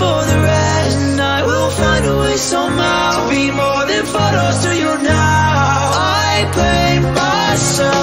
for the rest And I will find a way somehow To be more than photos to you now. I blame myself.